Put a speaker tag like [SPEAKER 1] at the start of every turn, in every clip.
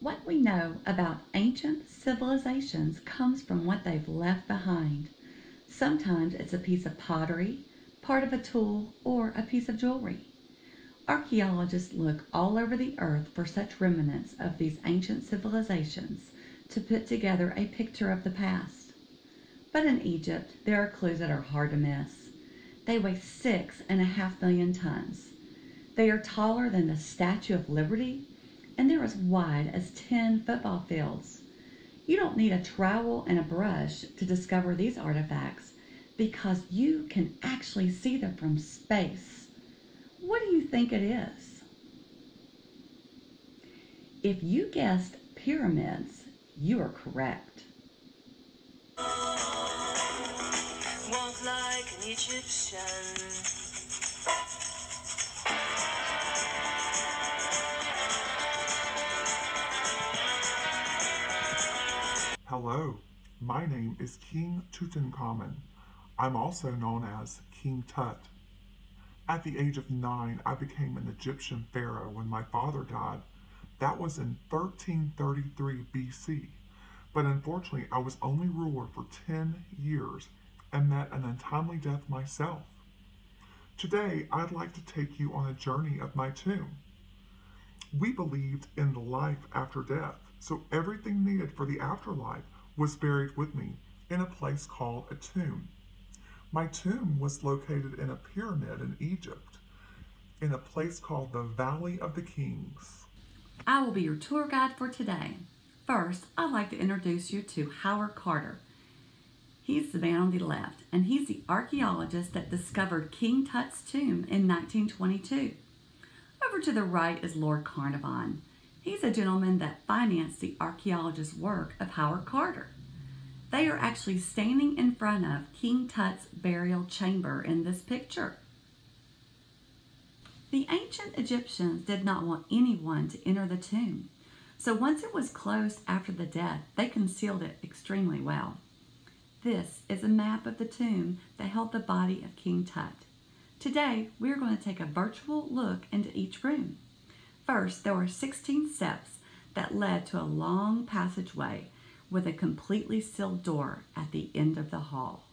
[SPEAKER 1] What we know about ancient civilizations comes from what they've left behind. Sometimes it's a piece of pottery, part of a tool, or a piece of jewelry. Archaeologists look all over the earth for such remnants of these ancient civilizations to put together a picture of the past. But in Egypt there are clues that are hard to miss. They weigh six and a half million tons. They are taller than the Statue of Liberty, and they're as wide as 10 football fields. You don't need a trowel and a brush to discover these artifacts because you can actually see them from space. What do you think it is? If you guessed pyramids, you are correct.
[SPEAKER 2] Walk like an Egyptian.
[SPEAKER 3] Hello, my name is King Tutankhamun. I'm also known as King Tut. At the age of nine, I became an Egyptian pharaoh when my father died. That was in 1333 BC. But unfortunately, I was only ruler for 10 years and met an untimely death myself. Today, I'd like to take you on a journey of my tomb. We believed in the life after death, so everything needed for the afterlife was buried with me in a place called a tomb. My tomb was located in a pyramid in Egypt, in a place called the Valley of the Kings.
[SPEAKER 1] I will be your tour guide for today. First, I'd like to introduce you to Howard Carter. He's the man on the left, and he's the archaeologist that discovered King Tut's tomb in 1922. Over to the right is Lord Carnarvon. He's a gentleman that financed the archaeologist's work of Howard Carter. They are actually standing in front of King Tut's burial chamber in this picture. The ancient Egyptians did not want anyone to enter the tomb, so once it was closed after the death, they concealed it extremely well. This is a map of the tomb that held the body of King Tut. Today, we are going to take a virtual look into each room. First, there were 16 steps that led to a long passageway with a completely sealed door at the end of the hall.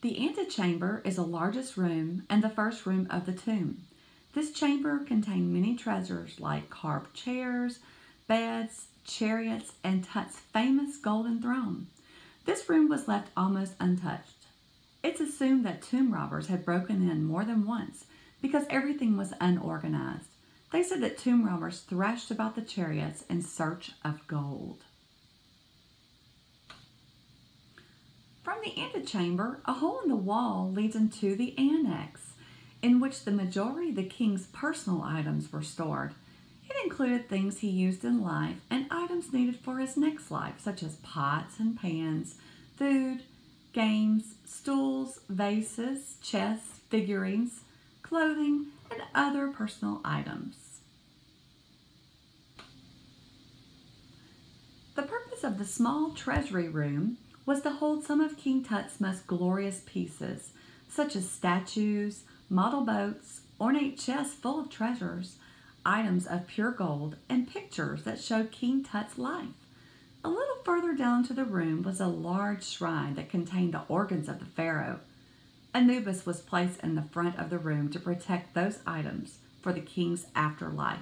[SPEAKER 1] The antechamber is the largest room and the first room of the tomb. This chamber contained many treasures like carved chairs, beds, chariots, and Tut's famous golden throne. This room was left almost untouched. It's assumed that tomb robbers had broken in more than once because everything was unorganized. They said that tomb robbers thrashed about the chariots in search of gold. From the antechamber, a hole in the wall leads into the annex, in which the majority of the king's personal items were stored. It included things he used in life and items needed for his next life, such as pots and pans, food, games, stools, vases, chests, figurines, clothing, and other personal items. The purpose of the small treasury room was to hold some of King Tut's most glorious pieces, such as statues, model boats, ornate chests full of treasures, items of pure gold, and pictures that showed King Tut's life. A little further down to the room was a large shrine that contained the organs of the pharaoh. Anubis was placed in the front of the room to protect those items for the king's afterlife.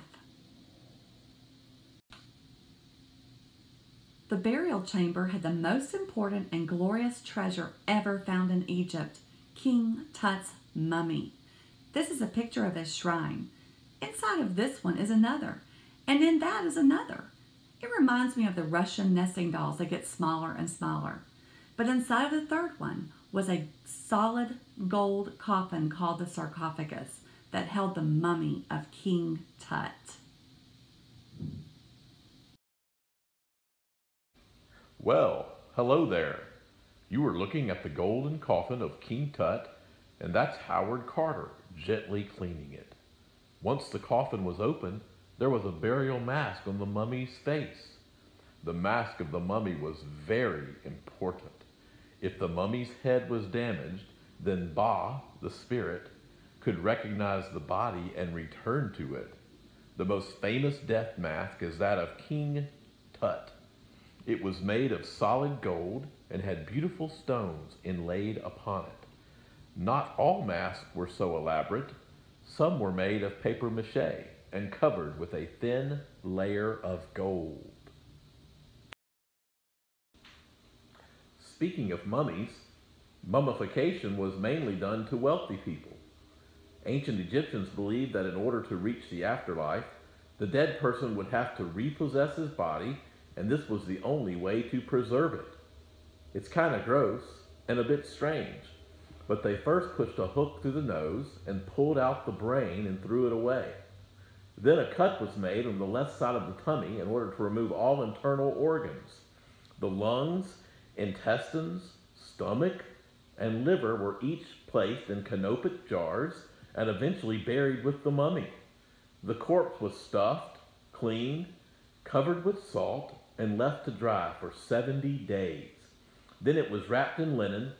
[SPEAKER 1] The burial chamber had the most important and glorious treasure ever found in Egypt, King Tut's mummy. This is a picture of his shrine. Inside of this one is another, and in that is another. It reminds me of the Russian nesting dolls that get smaller and smaller. But inside of the third one was a solid gold coffin called the sarcophagus that held the mummy of King Tut.
[SPEAKER 4] Well, hello there. You are looking at the golden coffin of King Tut, and that's Howard Carter gently cleaning it. Once the coffin was open, there was a burial mask on the mummy's face. The mask of the mummy was very important. If the mummy's head was damaged, then Ba, the spirit, could recognize the body and return to it. The most famous death mask is that of King Tut. It was made of solid gold and had beautiful stones inlaid upon it. Not all masks were so elaborate. Some were made of paper mache and covered with a thin layer of gold. Speaking of mummies, mummification was mainly done to wealthy people. Ancient Egyptians believed that in order to reach the afterlife, the dead person would have to repossess his body, and this was the only way to preserve it. It's kind of gross and a bit strange, but they first pushed a hook through the nose and pulled out the brain and threw it away. Then a cut was made on the left side of the tummy in order to remove all internal organs. The lungs, intestines, stomach, and liver were each placed in canopic jars and eventually buried with the mummy. The corpse was stuffed, cleaned, covered with salt, and left to dry for 70 days. Then it was wrapped in linen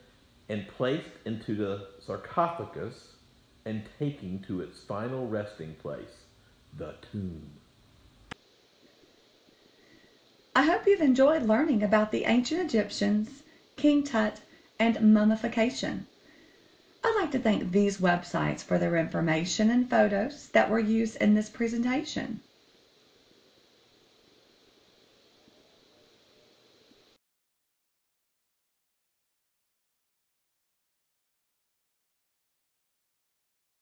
[SPEAKER 4] and placed into the sarcophagus and taken to its final resting place, the tomb.
[SPEAKER 1] I hope you've enjoyed learning about the ancient Egyptians, King Tut, and mummification. I'd like to thank these websites for their information and photos that were used in this presentation.